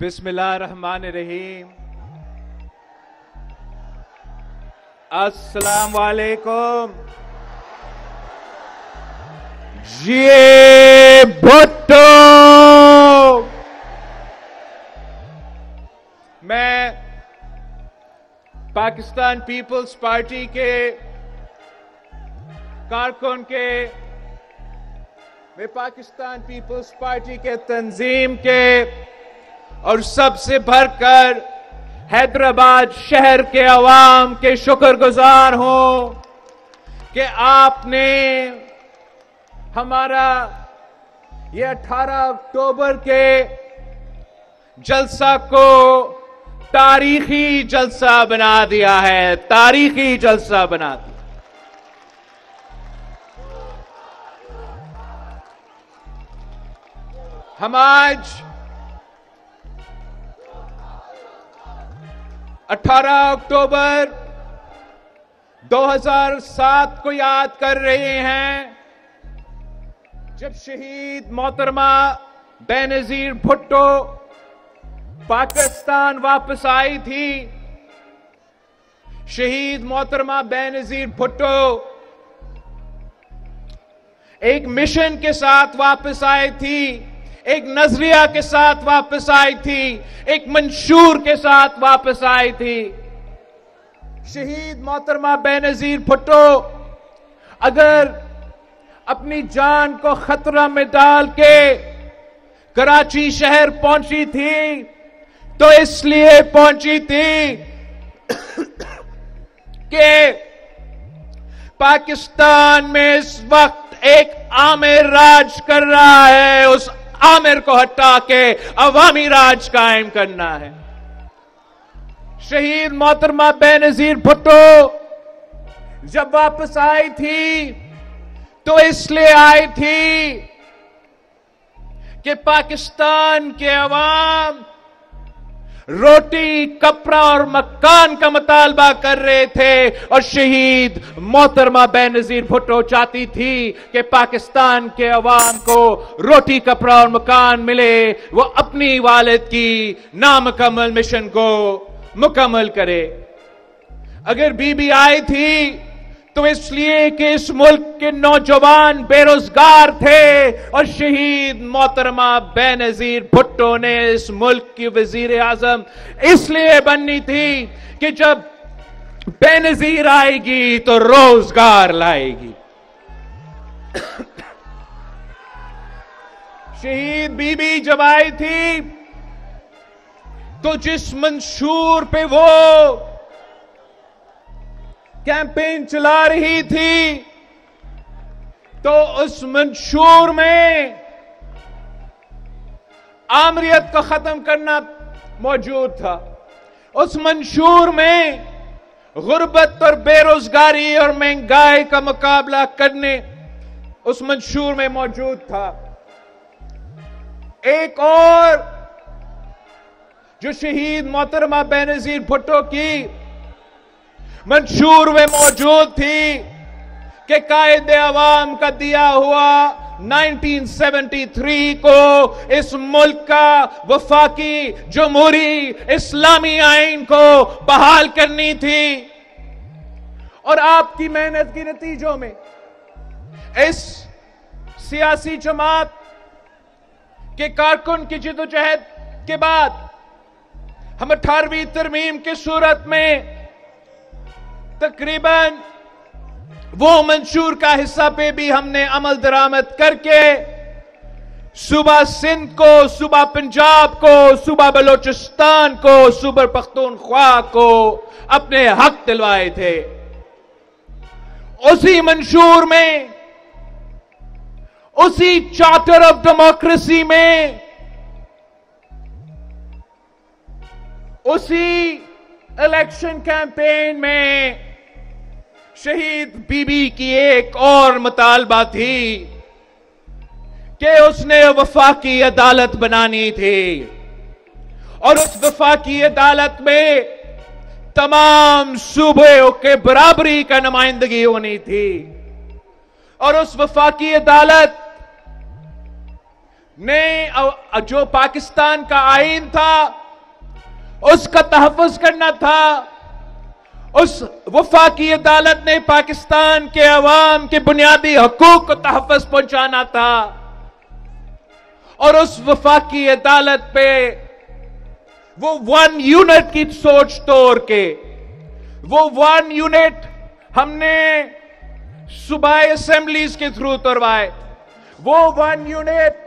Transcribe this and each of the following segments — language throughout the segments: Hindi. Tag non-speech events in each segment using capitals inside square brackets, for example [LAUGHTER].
बिस्मिल्लाह रहमान रहीम अस्सलाम वालेकुम ये भुट्टो। मैं पाकिस्तान पीपल्स पार्टी के कारकुन के, मैं पाकिस्तान पीपल्स पार्टी के तंजीम के और सबसे भरकर हैदराबाद शहर के अवाम के शुक्रगुजार हूँ कि आपने हमारा ये 18 अक्टूबर के जलसा को तारीखी जलसा बना दिया है, तारीखी जलसा बना दिया। हम आज 18 अक्टूबर 2007 को याद कर रहे हैं, जब शहीद मोहतरमा बेनजीर भुट्टो पाकिस्तान वापस आई थी, शहीद मोहतरमा बेनजीर भुट्टो एक मिशन के साथ वापस आई थी एक नज़रिया के साथ वापस आई थी, एक मंशूर के साथ वापस आई थी। शहीद मोहतरमा बेनजीर भुट्टो अगर अपनी जान को खतरा में डाल के कराची शहर पहुँची थी तो इसलिए पहुँची थी [COUGHS] कि पाकिस्तान में इस वक्त एक आमिर राज कर रहा है, उस आमिर को हटा के अवामी राज कायम करना है। शहीद मोहतरमा बेनजीर भुट्टो, जब वापस आई थी तो इसलिए आई थी कि पाकिस्तान के अवाम रोटी, कपड़ा और मकान का मुतालबा कर रहे थे और शहीद मोहतरमा बेनजीर भुट्टो चाहती थी कि पाकिस्तान के अवाम को रोटी, कपड़ा और मकान मिले। वो अपनी वालद की नामकमल मिशन को मुकम्मल करे। अगर बीबी आई थी तो इसलिए कि इस मुल्क के नौजवान बेरोजगार थे और शहीद मोहतरमा बेनजीर भुट्टो ने इस मुल्क की वज़ीर आज़म इसलिए बननी थी कि जब बेनजीर आएगी तो रोज़गार लाएगी। [COUGHS] शहीद बीबी जब आई थी तो जिस मंशूर पे वो कैंपेन चला रही थी तो उस मंशूर में आमरीत को खत्म करना मौजूद था। उस मंशूर में गुर्बत और बेरोजगारी और महँगाई का मुकाबला करने उस मंशूर में मौजूद था। एक और जो शहीद मोहतरमा बेनजीर भुट्टो की मंशूर में मौजूद थी कि कायदे अवाम का दिया हुआ 1973 को इस मुल्क का वफाकी जमहूरी इस्लामी आइन को बहाल करनी थी। और आपकी मेहनत के नतीजों में इस सियासी जमात के कारकुन की जिदोजहद के बाद हम अठारहवीं तरमीम की सूरत में तकरीबन वो मंशूर का हिस्सा पे भी हमने अमल दरामद करके सुबह सिंध को, सुबह पंजाब को, सुबह बलोचिस्तान को, सुबह पख्तूनख्वा को अपने हक दिलवाए थे। उसी मंशूर में, उसी चार्टर ऑफ़ डेमोक्रेसी में, उसी इलेक्शन कैंपेन में शहीद बीबी की एक और मुतालबा थी कि उसने वफाकी अदालत बनानी थी। और उस वफाकी अदालत में तमाम सूबे के बराबरी का नुमाइंदगी होनी थी। और उस वफाकी अदालत ने जो पाकिस्तान का आइन था, उसका तहफ़ करना था। उस वफाकी अदालत ने पाकिस्तान के अवाम के बुनियादी हकूक को तहफ़ पहुंचाना था। और उस वफाकी अदालत पे वो वन यूनिट की सोच तोड़ के, वो वन यूनिट हमने सुबह असेंबलीज के थ्रू तोड़वाए, वो वन यूनिट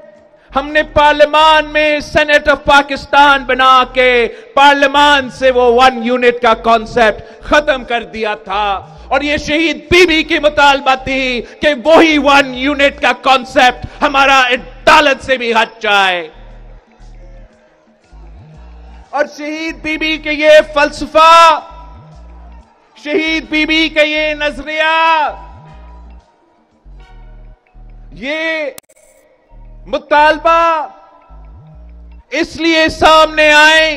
हमने पार्लियामान में सेनेट ऑफ़ पाकिस्तान बना के पार्लियामान से वो वन यूनिट का कॉन्सेप्ट खत्म कर दिया था। और ये शहीद बीबी की मुतालबा थी कि वही वन यूनिट का कॉन्सेप्ट हमारा अदालत से भी हट जाए। और शहीद बीबी के ये फलसफा, शहीद बीबी का ये नज़रिया, ये मुतालबा, इसलिए सामने आए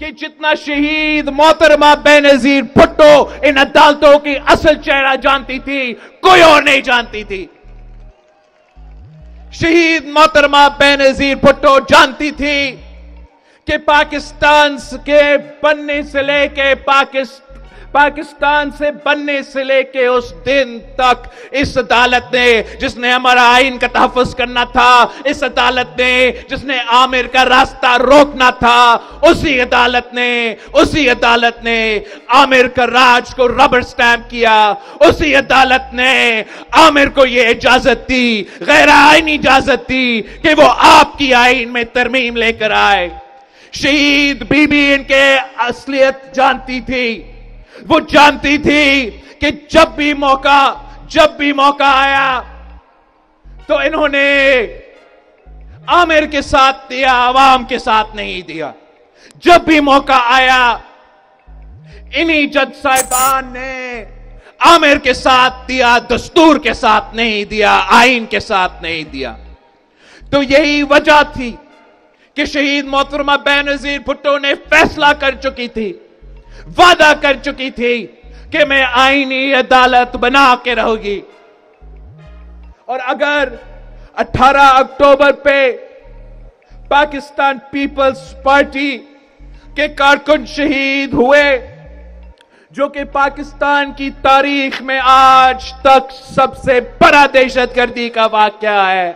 कि जितना शहीद मोहतरमा बेनजीर भुट्टो इन अदालतों की असल चेहरा जानती थी, कोई और नहीं जानती थी। शहीद मोहतरमा बेनजीर भुट्टो जानती थी कि पाकिस्तान के बनने से लेके पाकिस्तान पाकिस्तान से बनने से लेके उस दिन तक इस अदालत ने, जिसने हमारा आइन का तहफ़ करना था, इस अदालत ने, जिसने आमिर का रास्ता रोकना था, उसी अदालत ने, उसी अदालत ने आमिर का राज को रबर स्टैंप किया, उसी अदालत ने आमिर को यह इजाज़त दी, गैर आईनी इजाज़त दी कि वो आपकी आइन में तरमीम लेकर आए। शहीद बीबी इनके असलियत जानती थी। वो जानती थी कि जब भी मौका, जब भी मौका आया तो इन्होंने आमिर के साथ दिया, आवाम के साथ नहीं दिया। जब भी मौका आया, इन्हीं जज साहिबान ने आमिर के साथ दिया, दस्तूर के साथ नहीं दिया, आइन के साथ नहीं दिया। तो यही वजह थी कि शहीद मोहतरमा बेनजीर भुट्टो ने फैसला कर चुकी थी। वादा कर चुकी थी कि मैं आईनी अदालत बना के रहूँगी। और अगर 18 अक्टूबर पे पाकिस्तान पीपल्स पार्टी के कारकुन शहीद हुए, जो कि पाकिस्तान की तारीख में आज तक सबसे बड़ा दहशतगर्दी का वाक्य है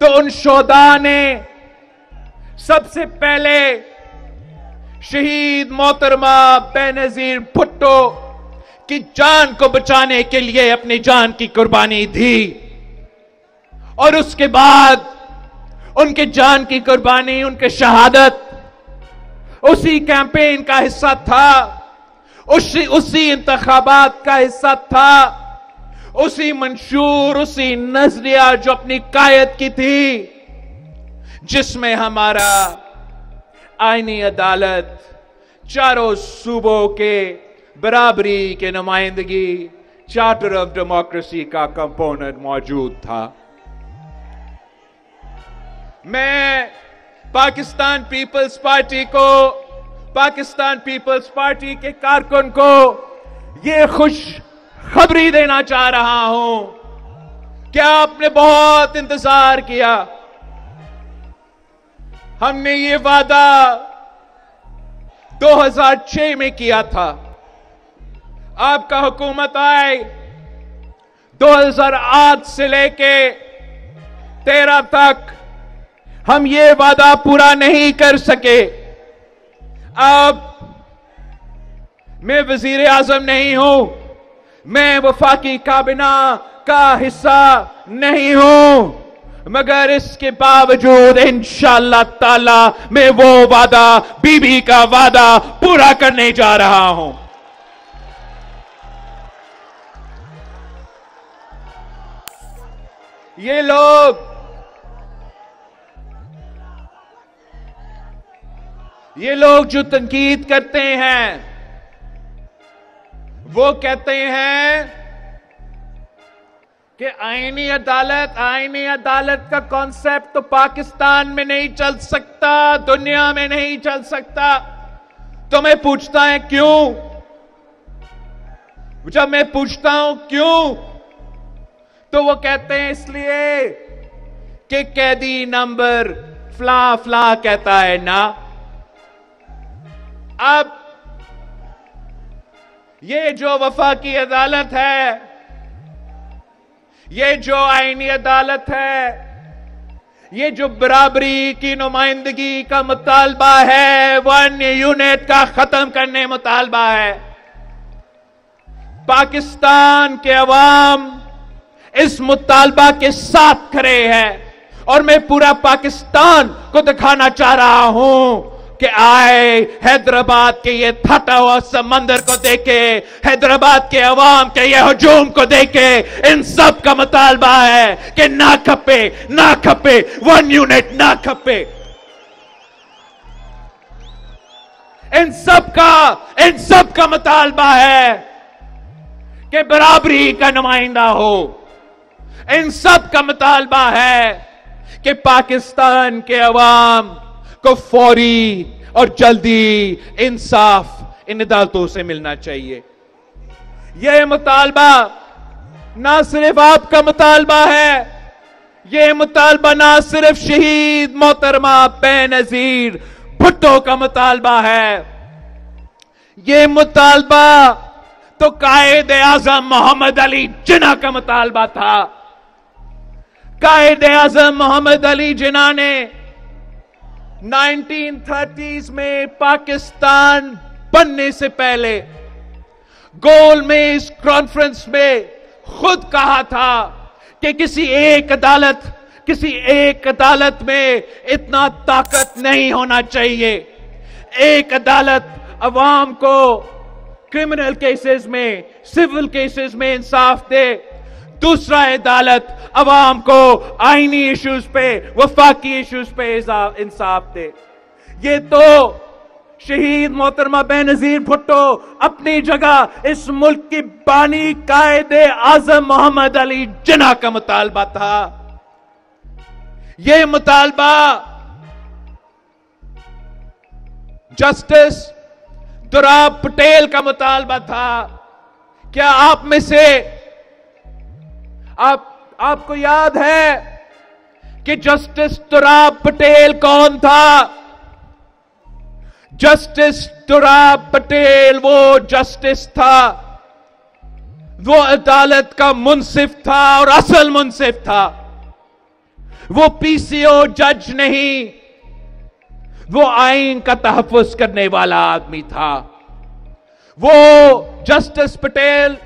तो उन शोदा ने सबसे पहले शहीद, मोहतरमा, बेनजीर, भुट्टो की जान को बचाने के लिए अपनी जान की कुर्बानी दी। और उसके बाद उनके जान की कुर्बानी, उनके शहादत, उसी कैंपेन का हिस्सा था, उसी उसी इंतखाबात का हिस्सा था, उसी मंशूर, उसी नज़रिया जो अपनी कायद की थी, जिसमें हमारा आईनी अदालत, चारों सूबों के बराबरी के नुमाइंदगी चार्टर ऑफ़ डेमोक्रेसी का कंपोनेंट मौजूद था। मैं पाकिस्तान पीपल्स पार्टी को, पाकिस्तान पीपल्स पार्टी के कारकुन को यह खुश खबरी देना चाह रहा हूँ। क्या आपने बहुत इंतज़ार किया? हमने ये वादा 2006 में किया था। आपका हुकूमत आए 2008 से लेके 13 तक हम ये वादा पूरा नहीं कर सके। अब मैं वज़ीर आज़म नहीं हूँ, मैं वफाकी काबिना का हिस्सा नहीं हूँ। मगर इसके बावजूद इंशाला ताला मैं वो वादा, बीबी का वादा पूरा करने जा रहा हूँ। ये लोग ये लोग जो तनकीद करते हैं, वो कहते हैं कि आईनी अदालत आईनी अदालत का कॉन्सेप्ट तो पाकिस्तान में नहीं चल सकता, दुनिया में नहीं चल सकता। तो मैं पूछता है, क्यों? जब मैं पूछता हूँ, क्यों? तो वो कहते हैं इसलिए कि कैदी नंबर फ्ला फ्ला कहता है ना। अब ये जो वफा की अदालत है ये जो आईनी अदालत है, ये जो बराबरी की नुमाइंदगी का मुतालबा है वन यूनिट का खत्म करने मुतालबा है। पाकिस्तान के अवाम इस मुतालबा के साथ खड़े हैं और मैं पूरा पाकिस्तान को दिखाना चाह रहा हूँ। कि आए, हैदराबाद के ये थटा हुआ समंदर को देखे, हैदराबाद के अवाम के ये हजूम को देखे, इन सब का मुतालबा है कि ना खपे ना खपे वन यूनिट ना खपे। इन सब का, इन सब का मुतालबा है कि बराबरी का नुमाइंदा हो। इन सब का मुतालबा है कि पाकिस्तान के अवाम को फौरी और जल्दी इंसाफ इन अदालतों से मिलना चाहिए। यह मुतालबा ना सिर्फ़ आपका मुतालबा है यह मुतालबा ना सिर्फ़ शहीद मोहतरमा बेनजीर भुट्टो का मुतालबा है। यह मुतालबा तो कायद आज़म मोहम्मद अली जिना का मुतालबा था। कायद आज़म मोहम्मद अली जिना ने 1930s में पाकिस्तान बनने से पहले गोल में इस कॉन्फ्रेंस में खुद कहा था कि किसी एक अदालत, किसी एक अदालत में इतना ताकत नहीं होना चाहिए। एक अदालत अवाम को क्रिमिनल केसेस में सिविल केसेस में इंसाफ दे दूसरा अदालत अवाम को आईनी इश्यूज़ पे, वफाकी इश्यूज़ पे इंसाफ दे। ये तो शहीद मोहतरमा बेनजीर भुट्टो अपनी जगह इस मुल्क की बानी कायदे आज़म मोहम्मद अली जिना का मुतालबा था। ये मुतालबा जस्टिस दुराब पटेल का मुतालबा था। क्या आप में से आप, आपको याद है कि जस्टिस तुराब पटेल कौन था? जस्टिस तुराब पटेल, वो जस्टिस था। वो अदालत का मुनसिफ था और असल मुनसिफ था। वो पीसीओ जज नहीं। वो आइन का तहफुज करने वाला आदमी था। वो जस्टिस पटेल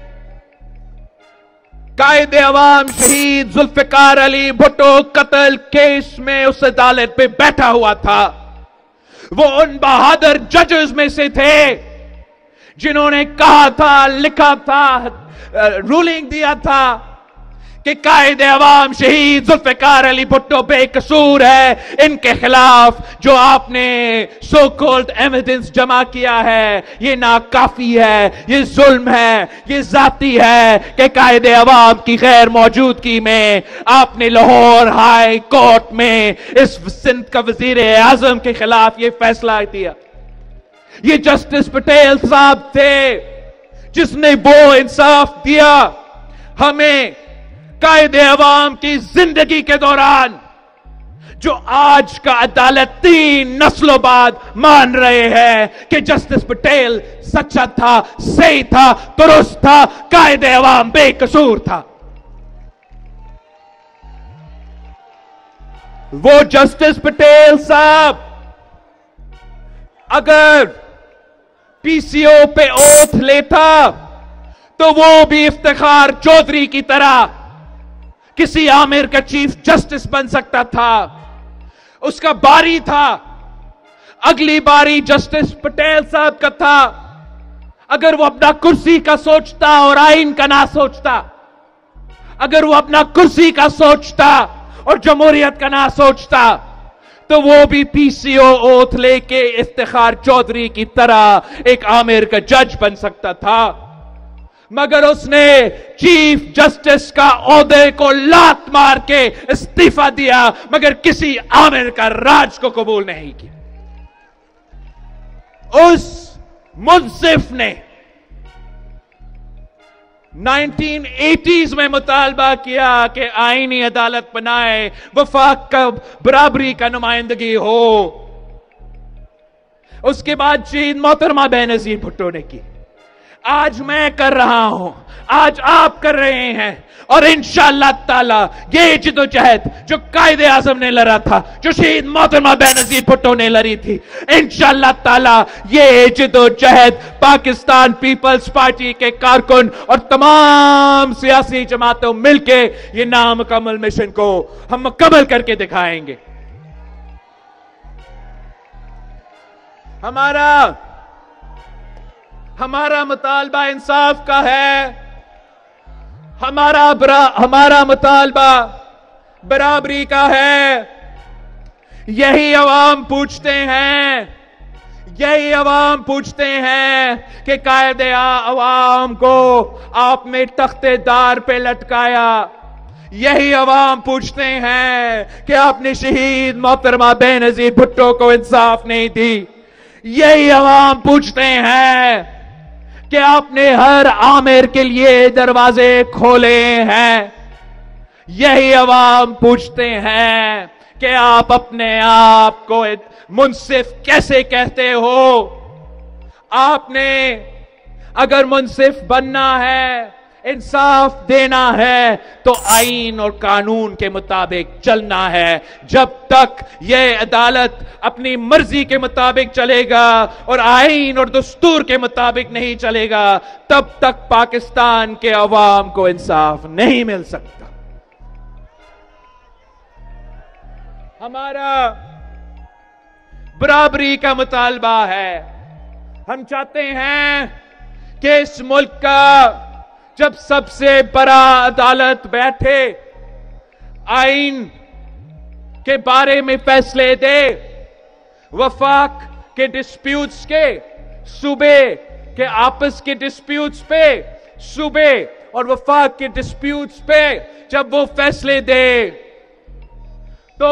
कायद अवाम शहीद जुल्फिकार अली भुट्टो कत्ल केस में उस अदालत पे बैठा हुआ था। वो उन बहादुर जजेस में से थे जिन्होंने कहा था, लिखा था रूलिंग दिया था। कि कायद अवाम शहीद जुल्फिकार अली भुट्टो बेकसूर है। इनके खिलाफ जो आपने सो कोल्ड एविडेंस जमा किया है, ये नाकाफी है, ये जुल्म है, ये जाती है कि कायद अवाम की गैर मौजूदगी में आपने लाहौर हाई कोर्ट में इस सिंध का वज़ीर आज़म के खिलाफ ये फैसला दिया। ये जस्टिस पटेल साहब थे, जिसने वो इंसाफ दिया। हमें कायद अवाम की ज़िंदगी के दौरान, जो आज का अदालत तीन नस्लों बाद मान रहे हैं कि जस्टिस पटेल सच्चा था, सही था, दुरुस्त था, कायद अवाम बेकसूर था। वो जस्टिस पटेल साहब, अगर पीसीओ पे ओथ लेता तो वो भी इफ्तार चौधरी की तरह किसी आमिर का चीफ जस्टिस बन सकता था। उसका बारी था। अगली बारी जस्टिस पटेल साहब का था। अगर वो अपना कुर्सी का सोचता और आइन का ना सोचता, अगर वो अपना कुर्सी का सोचता और जमहूरियत का ना सोचता तो वो भी पीसीओ ओथ लेके इफ्तार चौधरी की तरह एक आमिर का जज बन सकता था। मगर उसने चीफ जस्टिस का औहदे को लात मार के इस्तीफा दिया, मगर किसी आमिर का राज को कबूल नहीं किया। उस मुंसिफ ने 1980s में मुतालबा किया कि आईनी अदालत बनाए, वफाक का बराबरी का नुमाइंदगी हो। उसके बाद शहीद मोहतरमा बेनजीर भुट्टो ने की। आज मैं कर रहा हूँ। आज आप कर रहे हैं। और इंशाला ताला, ये जिदोजहद जो कायदे आज़म ने लड़ा था, जो शहीद मोहतरमा बेनजीर भुट्टो ने लड़ी थी इंशाला ताला, ये जिदोजहद पाकिस्तान पीपल्स पार्टी के कारकुन और तमाम सियासी जमातों मिलके ये नाम कमल मिशन को हम मुकम्मल करके दिखाएँगे। हमारा हमारा मुतालबा इंसाफ का है। हमारा बरा, हमारा मुतालबा बराबरी का है। यही अवाम पूछते हैं, यही अवाम पूछते हैं कि कायदे अवाम को आपने तख्तेदार पे लटकाया। यही अवाम पूछते हैं कि आपने शहीद मोहतरमा बेनजीर भुट्टो को इंसाफ नहीं दी। यही अवाम पूछते हैं कि आपने हर आमिर के लिए दरवाजे खोले हैं। यही अवाम पूछते हैं कि आप अपने आप को मुनसिफ कैसे कहते हो? आपने अगर मुनसिफ बनना है इंसाफ देना है तो आइन और कानून के मुताबिक चलना है। जब तक यह अदालत अपनी मर्ज़ी के मुताबिक चलेगा और आइन और दस्तूर के मुताबिक नहीं चलेगा, तब तक पाकिस्तान के अवाम को इंसाफ नहीं मिल सकता। हमारा बराबरी का मुतालबा है। हम चाहते हैं कि इस मुल्क का जब सबसे बड़ा अदालत बैठे आइन के बारे में फैसले दे, वफाक के डिस्प्यूट्स के, सूबे के आपस के डिस्प्यूट्स पे, सूबे और वफाक के डिस्प्यूट्स पे जब वो फैसले दे तो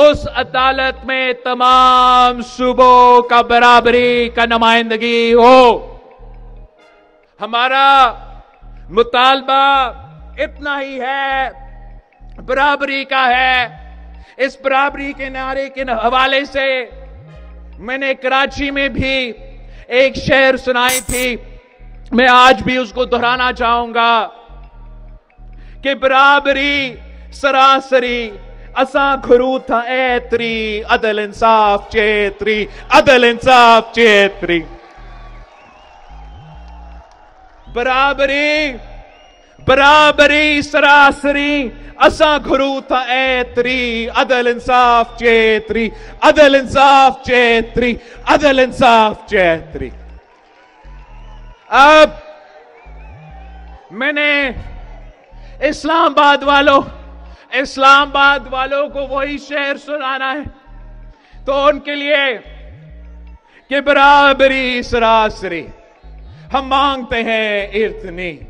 उस अदालत में तमाम सूबों का बराबरी का नुमाइंदगी हो। हमारा मुतालबा इतना ही है, बराबरी का है। इस बराबरी के नारे के हवाले से मैंने कराची में भी एक शेर सुनाई थी। मैं आज भी उसको दोहराना चाहूँगा कि बराबरी, सरासरी, असा खरू था ऐतरी, अदल इंसाफ चेतरी, अदल इंसाफ चेतरी। बराबरी बराबरी सरासरी, असा घुरू था ऐतरी, अदल इंसाफ चेतरी, अदल इंसाफ चेतरी, अदल इंसाफ चेतरी। अब मैंने इस्लामाबाद वालों इस्लामाबाद वालों को वही शहर सुनाना है तो उनके लिए कि बराबरी सरासरी। हम मांगते हैं इतनी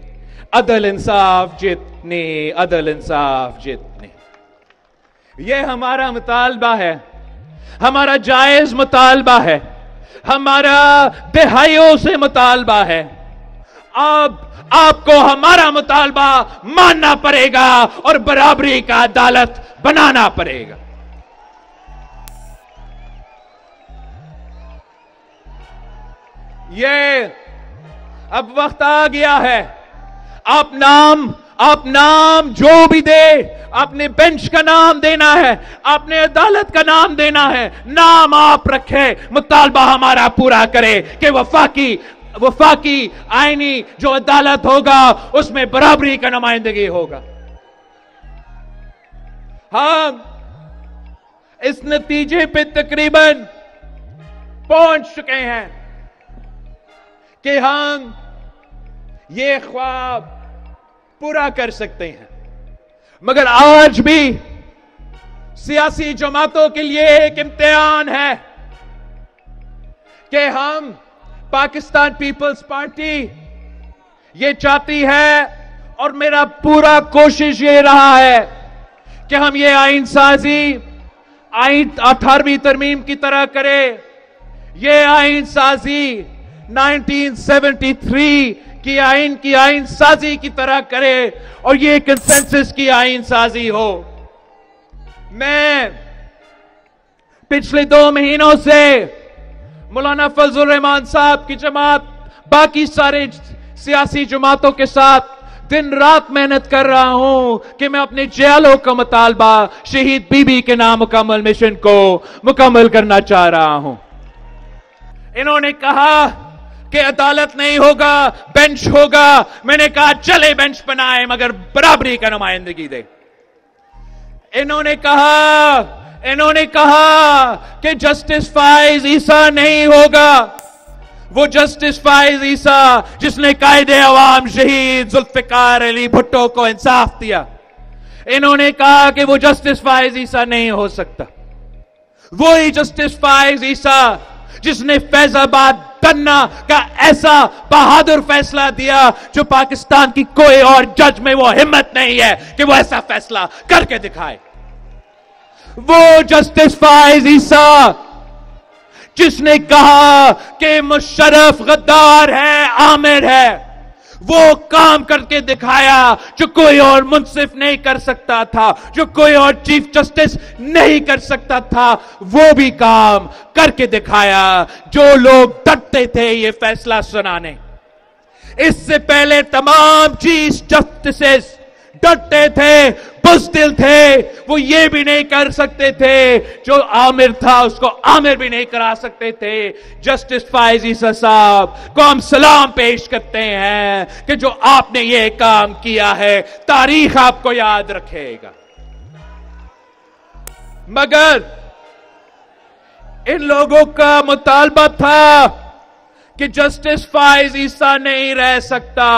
अदल इंसाफ जितनी, अदल इंसाफ जितने। यह हमारा मुतालबा है। हमारा जायज़ मुतालबा है। हमारा दिहाइयों से मुतालबा है। अब आपको हमारा मुतालबा मानना पड़ेगा और बराबरी का अदालत बनाना पड़ेगा। ये अब वक्त आ गया है। आप नाम आप नाम जो भी दे आपने बेंच का नाम देना है आपने अदालत का नाम देना है। नाम आप रखे, मुतालबा हमारा पूरा करे कि वफाकी वफाकी आईनी जो अदालत होगा, उसमें बराबरी का नुमाइंदगी होगा। हम इस नतीजे पे तकरीबन पहुँच चुके हैं कि हम ये ख्वाब पूरा कर सकते हैं। मगर आज भी सियासी जमातों के लिए एक इम्तिहान है कि हम पाकिस्तान पीपल्स पार्टी, ये चाहती है और मेरा पूरा कोशिश ये रहा है कि हम ये आइन साजी, आइन अठारहवीं तरमीम की तरह करें। ये आइन साजी 1973 कि आइन की आइन साजी की तरह करे और ये कंसेंसस की आइन साजी हो। मैं पिछले दो महीनों से मौलाना फजल रहमान साहब की जमात, बाकी सारे सियासी जमातों के साथ दिन रात मेहनत कर रहा हूँ कि मैं अपने जयालों का मुतालबा शहीद बीबी के नाम मुकम्मल मिशन को मुकम्मल करना चाह रहा हूँ। इन्होंने कहा कि अदालत नहीं होगा, बेंच होगा। मैंने कहा, चले बेंच बनाए, मगर बराबरी का नुमाइंदगी दे। इन्होंने कहा इन्होंने कहा कि जस्टिस फाइज ईसा नहीं होगा। वो जस्टिस फाइज ईसा, जिसने कायदे अवाम शहीद जुल्फिकार अली भुट्टो को इंसाफ दिया। इन्होंने कहा कि वो जस्टिस फाइज ईसा नहीं हो सकता। वो ही जस्टिस फाइज ईसा, जिसने फैजाबाद तन्ना का ऐसा बहादुर फैसला दिया जो पाकिस्तान की कोई और जज में वो हिम्मत नहीं है कि वो ऐसा फैसला करके दिखाए। वो जस्टिस फाइज ईसा, जिसने कहा कि मुशरफ गद्दार है, आमिर है। वो काम करके दिखाया जो कोई और मुंसिफ नहीं कर सकता था, जो कोई और चीफ जस्टिस नहीं कर सकता था, वो भी काम करके दिखाया जो लोग डरते थे ये फैसला सुनाने। इससे पहले तमाम चीफ जस्टिस डरते थे बुजदिल थे, वो ये भी नहीं कर सकते थे, जो आमिर था, उसको आमिर भी नहीं करा सकते थे। जस्टिस फायजी साहब, को हम सलाम पेश करते हैं कि जो आपने ये काम किया है, तारीख आपको याद रखेगा। मगर, इन लोगों का मुतालबा था कि जस्टिस फाइज ईसा नहीं रह सकता।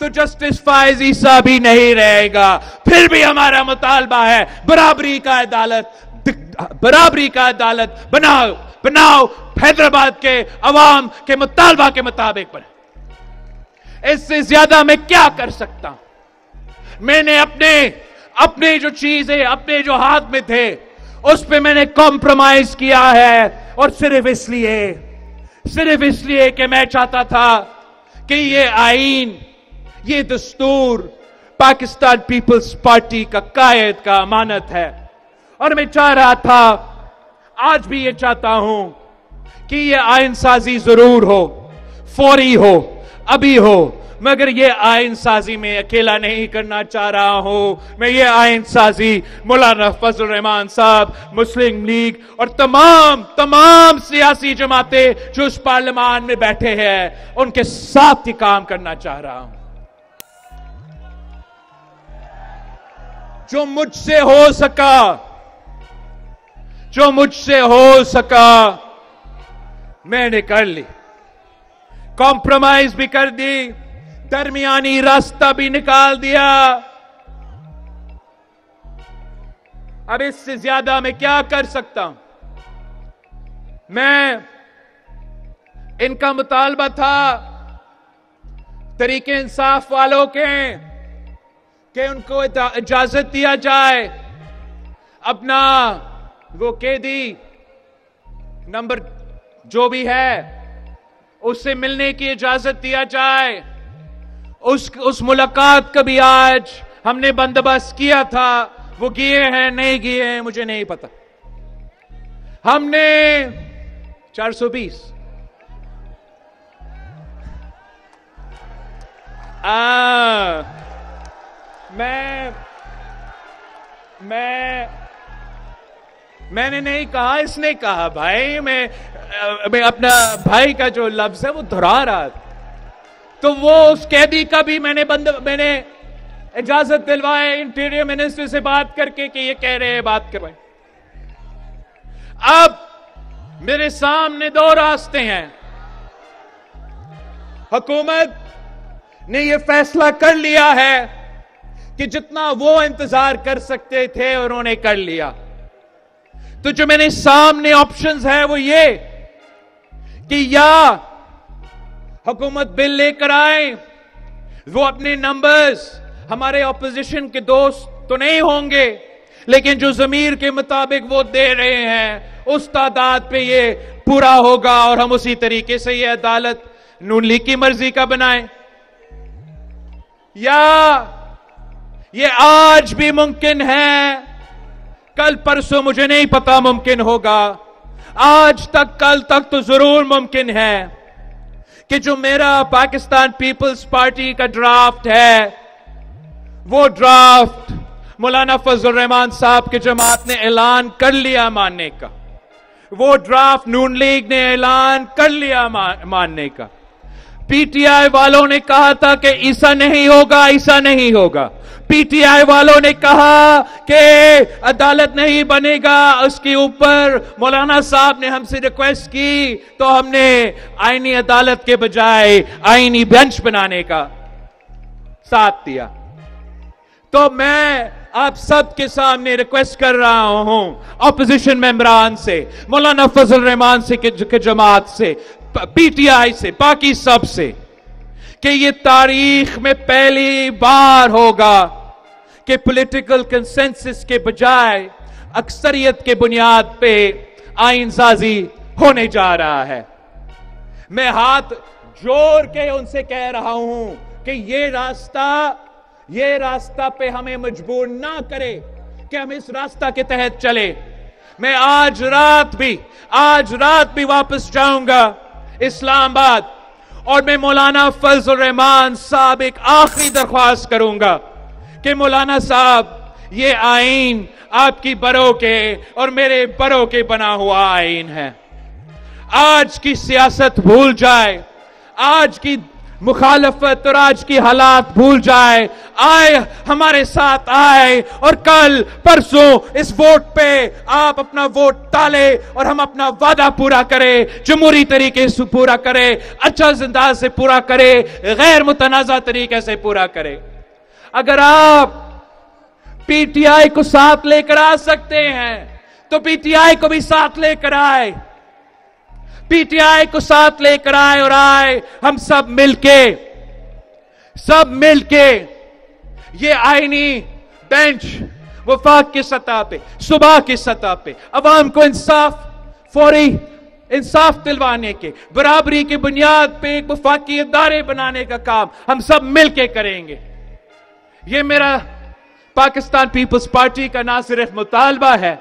तो जस्टिस फायज ईसा भी नहीं रहेगा। फिर भी हमारा मुतालबा है, बराबरी का अदालत बराबरी का अदालत बनाओ बनाओ, हैदराबाद के अवाम के मुतालबा के मुताबिक बने। इससे ज़्यादा मैं क्या कर सकता हूँ? मैंने अपने अपने जो चीज़ें, अपने जो हाथ में थे, उस पर मैंने कॉम्प्रोमाइज किया है, और सिर्फ़ इसलिए सिर्फ़ इसलिए कि मैं चाहता था कि ये आइन ये दस्तूर पाकिस्तान पीपल्स पार्टी का कायद का अमानत है। और मैं चाह रहा था, आज भी ये चाहता हूँ कि ये आयन साजी ज़रूर हो, फौरी हो, अभी हो, मगर ये आयन साजी में अकेला नहीं करना चाह रहा हूँ। मैं ये आयन साजी मौलाना फजल रहमान साहब, मुस्लिम लीग और तमाम तमाम सियासी जमातें जो उस पार्लियामान में बैठे हैं, उनके साथ ही काम करना चाह रहा हूँ। जो मुझसे हो सका, जो मुझसे हो सका, मैंने कर ली। कॉम्प्रोमाइज भी कर दी, दरमियानी रास्ता भी निकाल दिया। अब इससे ज़्यादा मैं क्या कर सकता हूँ? मैं इनका मुतालबा था, तरीके इंसाफ वालों के कि उनको इजाज़त दिया जाए। अपना वो कैदी नंबर जो भी है, उससे मिलने की इजाज़त दिया जाए। उस उस मुलाकात का भी आज हमने बंदोबस्त किया था। वो किए हैं, नहीं किए हैं, मुझे नहीं पता। हमने 420 आ मैं मैं, मैंने नहीं कहा, इसने कहा, भाई, मैं मैं अपना भाई का जो लफ्ज है वो दोहरा रहा तो वो उस कैदी का भी मैंने बंद, मैंने इजाज़त दिलवाए इंटीरियर मिनिस्टर से बात करके कि ये कह रहे हैं बात करवाए अब मेरे सामने दो रास्ते हैं। हुकूमत ने ये फैसला कर लिया है। कि जितना वो इंतज़ार कर सकते थे, उन्होंने कर लिया। तो जो मैंने सामने ऑप्शंस है, वो ये कि या हुकूमत बिल लेकर आए, वो अपने नंबर्स हमारे ऑपोजिशन के दोस्त तो नहीं होंगे, लेकिन जो जमीर के मुताबिक वो दे रहे हैं, उस तादाद पे ये पूरा होगा और हम उसी तरीके से ये अदालत नून लीग की मर्ज़ी का बनाए। या ये आज भी मुमकिन है। कल परसों मुझे नहीं पता मुमकिन होगा। आज तक, कल तक तो ज़रूर मुमकिन है कि जो मेरा पाकिस्तान पीपल्स पार्टी का ड्राफ्ट है, वो ड्राफ्ट मौलाना फजल रहमान साहब की जमात ने ऐलान कर लिया मानने का। वो ड्राफ्ट नून लीग ने ऐलान कर लिया मानने का। पीटीआई वालों ने कहा था कि ईसा नहीं होगा ऐसा नहीं होगा। पीटीआई वालों ने कहा कि अदालत नहीं बनेगा उसके ऊपर। मौलाना साहब ने हमसे रिक्वेस्ट की तो हमने आईनी अदालत के बजाय आईनी बेंच बनाने का साथ दिया। तो मैं आप सबके सामने रिक्वेस्ट कर रहा हूँ ऑपोजिशन मेंबरान से, मौलाना फजल रहमान से के जमात से, पीटीआई से, बाकी सबसे, कि ये तारीख में पहली बार होगा कि पॉलिटिकल कंसेंसस के बजाय अक्सरियत के बुनियाद पे आइन साजी होने जा रहा है। मैं हाथ जोड़ के उनसे कह रहा हूँ कि ये रास्ता ये रास्ता पे हमें मजबूर ना करे कि हम इस रास्ता के तहत चले। मैं आज रात भी, आज रात भी वापस जाऊँगा इस्लामाबाद और मैं मौलाना फजल रहमान साहब एक आखिरी दरख्वास्त करूँगा। कि मौलाना साहब, ये आइन आपकी बरों के और मेरे बरों के बना हुआ आइन है। आज की सियासत भूल जाए, आज की मुखालफत और आज की हालात भूल जाए, आए, हमारे साथ आए और कल परसों इस वोट पे आप अपना वोट डाले और हम अपना वादा पूरा करें, जमहूरी तरीके से पूरा करें अच्छा ज़िंदा से पूरा करें गैर मुतनाजा तरीके से पूरा करें। अगर आप पीटीआई को साथ लेकर आ सकते हैं तो पीटीआई को भी साथ लेकर आए। पीटीआई को साथ लेकर आए और आए, हम सब मिलके सब मिलके, ये आईनी बेंच, वफाक की सतह पे, सुबह की सतह पे, अवाम को इंसाफ, फौरी इंसाफ दिलवाने के, बराबरी की बुनियाद पे एक वफाकी इदारे बनाने का काम हम सब मिलके करेंगे। ये मेरा पाकिस्तान पीपल्स पार्टी का ना सिर्फ़ मुतालबा है,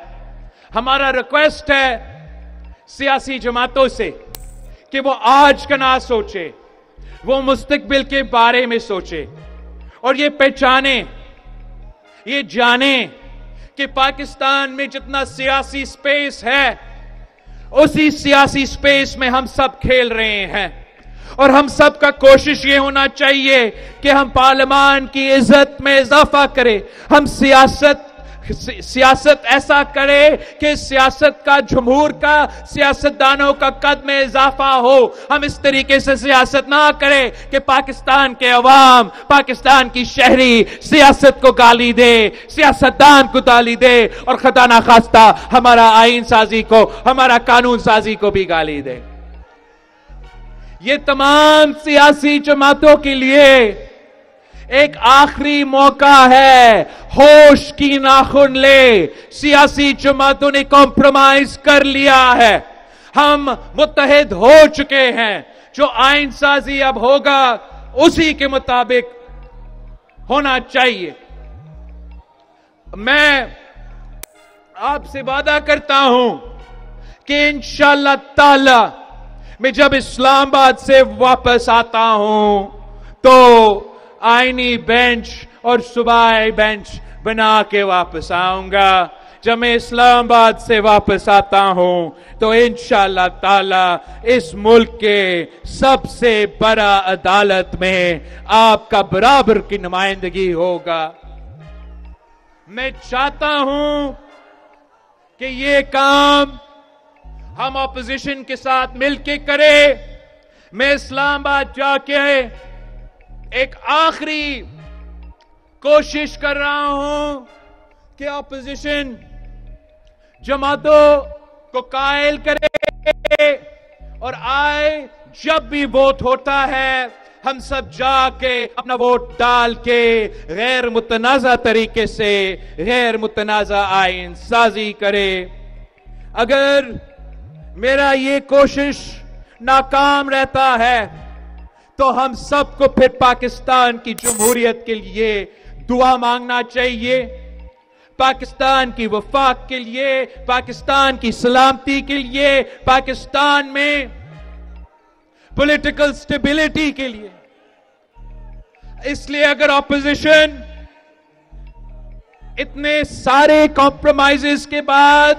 हमारा रिक्वेस्ट है सियासी जमातों से कि वो आज का ना सोचे, वो मुस्तकबिल के बारे में सोचे और ये पहचाने, ये जाने कि पाकिस्तान में जितना सियासी स्पेस है, उसी सियासी स्पेस में हम सब खेल रहे हैं। और हम सब का कोशिश ये होना चाहिए कि हम पार्लियामान की इज़्ज़त में इजाफा करें। हम सियासत सियासत ऐसा करे कि सियासत का जमहूर का, सियासतदानों का कद में इजाफा हो। हम इस तरीके से सियासत ना करें कि पाकिस्तान के अवाम, पाकिस्तान की शहरी सियासत को गाली दे, सियासतदान को गाली दे और खता ना खास्ता हमारा आइन साजी को, हमारा कानून साजी को भी गाली दे। ये तमाम सियासी जमातों के लिए एक आखिरी मौका है। होश की नाखुन ले। सियासी जमातों ने कॉम्प्रोमाइज कर लिया है। हम मुतहद हो चुके हैं। जो आइन साजी अब होगा, उसी के मुताबिक होना चाहिए। मैं आपसे वादा करता हूँ कि इंशाल्लाह ताला मैं जब इस्लामाबाद से वापस आता हूँ तो आईनी बेंच और सुबह बेंच बना के वापस आऊँगा। जब मैं इस्लामाबाद से वापस आता हूँ तो इंशाल्लाह ताला इस मुल्क के सबसे बड़ा अदालत में आपका बराबर की नुमाइंदगी होगा। मैं चाहता हूँ कि ये काम हम ऑपोजिशन के साथ मिलकर करें। मैं इस्लामाबाद जाके एक आखिरी कोशिश कर रहा हूँ कि ऑपोजिशन जमातों को कायल करे और आए, जब भी वोट होता है, हम सब जाके अपना वोट डाल के गैर मुतनाजा तरीके से, गैर मुतनाजा आइन साजी करे। अगर मेरा ये कोशिश नाकाम रहता है। तो हम सबको फिर पाकिस्तान की जमहूरियत के लिए दुआ मांगना चाहिए, पाकिस्तान की वफाक के लिए, पाकिस्तान की सलामती के लिए, पाकिस्तान में पॉलिटिकल स्टेबिलिटी के लिए। इसलिए अगर ऑपोजिशन इतने सारे कॉम्प्रोमाइजेस के बाद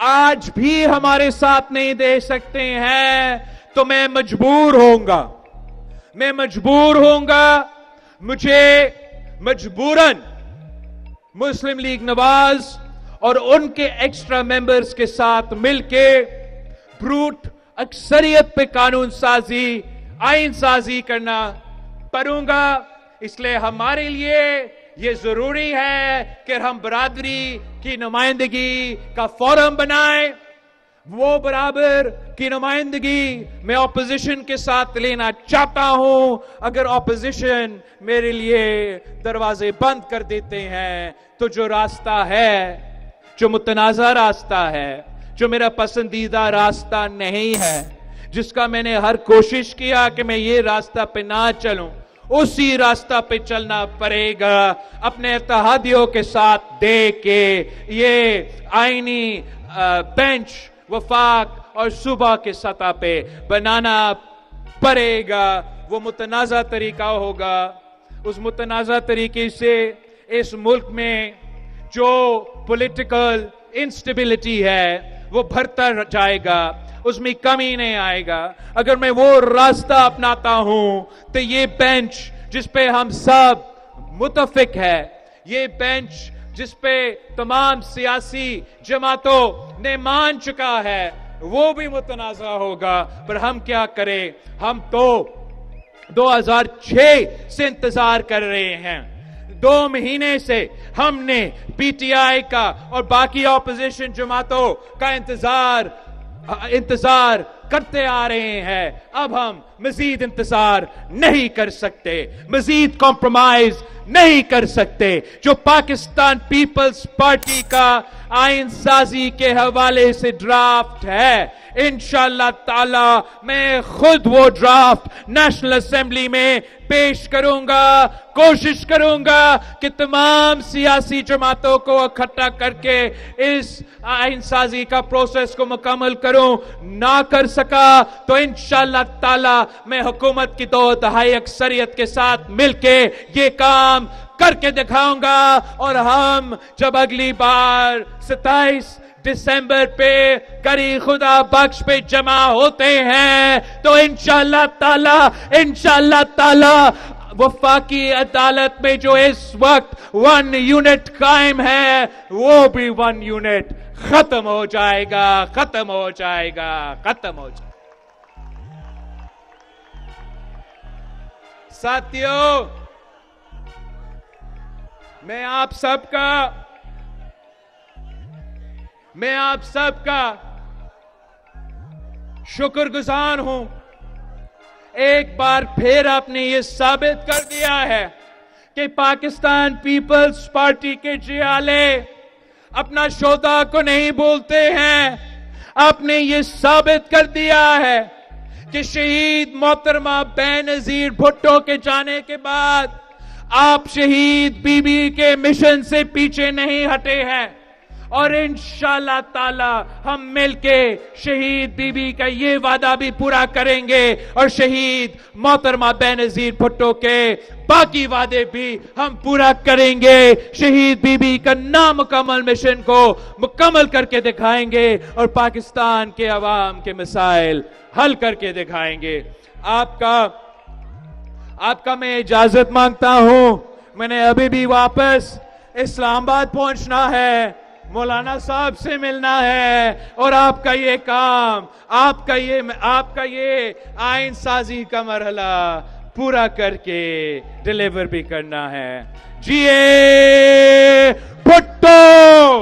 आज भी हमारे साथ नहीं दे सकते हैं तो मैं मजबूर होऊँगा। मैं मजबूर होऊँगा। मुझे मजबूरन मुस्लिम लीग नवाज़ और उनके एक्स्ट्रा मेंबर्स के साथ मिलके ब्रूट अक्सरियत पे कानून साजी आइन साजी करना पड़ूँगा। इसलिए हमारे लिए ये ज़रूरी है कि हम बरादरी की नुमाइंदगी का फोरम बनाए। वो बराबर की नुमाइंदगी मैं ऑपोजिशन के साथ लेना चाहता हूँ। अगर ऑपोजिशन मेरे लिए दरवाजे बंद कर देते हैं तो जो रास्ता है, जो मुतनाज़ा रास्ता है, जो मेरा पसंदीदा रास्ता नहीं है, जिसका मैंने हर कोशिश किया कि मैं ये रास्ता पे ना चलूँ उसी रास्ता पे चलना पड़ेगा। अपने इतिहादियों के साथ दे के ये आईनी बेंच, वफाक और सुबह के सतह पे बनाना पड़ेगा। वो मुतनाज़ा तरीका होगा। उस मुतनाज़ा तरीके से इस मुल्क में जो पॉलिटिकल इंस्टेबिलिटी है वो भरता जाएगा, उसमें कमी नहीं आएगा। अगर मैं वो रास्ता अपनाता हूँ तो ये बेंच जिस पे हम सब मुतफिक है, ये बेंच जिस पे तमाम सियासी जमातों ने मान चुका है, वो भी मुतनाज़ा होगा। पर हम क्या करें? हम तो 2006 से इंतज़ार कर रहे हैं। दो महीने से हमने पीटीआई का और बाकी ऑपोजिशन जमातों का इंतज़ार इंतज़ार करते आ रहे हैं। अब हम मजीद इंतज़ार नहीं कर सकते, मजीद कॉम्प्रोमाइज नहीं कर सकते, जो पाकिस्तान पीपल्स पार्टी का आइन साजी के हवाले से ड्राफ्ट है। इनशाला ताला मैं खुद वो ड्राफ्ट नेशनल असेंबली में पेश करूँगा। कोशिश करूँगा कि तमाम सियासी जमातों को इकट्ठा करके इस आइन साजी का प्रोसेस को मुकम्मल करूँ। ना कर सका तो इनशाला ताला मैं हुकूमत की दो दहाई अक्सरियत के साथ मिलके ये काम करके दिखाऊँगा। और हम जब अगली बार सताइस दिसंबर पे करी खुदा बख्श पे जमा होते हैं तो इनशाला ताला इनशाला ताला वफाकी अदालत में जो इस वक्त वन यूनिट कायम है, वो भी वन यूनिट खत्म हो जाएगा, खत्म हो जाएगा, खत्म हो जाएगा। साथियों, मैं आप सबका मैं आप सबका शुक्रगुजार हूँ। एक बार फिर आपने ये साबित कर दिया है कि पाकिस्तान पीपल्स पार्टी के जियाले अपना शोदा को नहीं बोलते हैं। आपने ये साबित कर दिया है कि शहीद मोहतरमा बेनजीर भुट्टो के जाने के बाद आप शहीद बीबी के मिशन से पीछे नहीं हटे हैं। और इन ताला हम मिलके शहीद बीबी का ये वादा भी पूरा करेंगे और शहीद मोहतरमा बेनजीर भुट्टो के बाकी वादे भी हम पूरा करेंगे। शहीद बीबी का नामुकम्मल मिशन को मुकम्मल करके दिखाएँगे और पाकिस्तान के अवाम के मिसाइल हल करके दिखाएँगे। आपका आपका मैं इजाज़त माँगता हूँ। मैंने अभी भी वापस इस्लामाबाद पहुँचना है। मौलाना साहब से मिलना है और आपका ये काम, आपका ये आपका ये आयन साजी का मरहला पूरा करके डिलीवर भी करना है। जिए भुट्टो!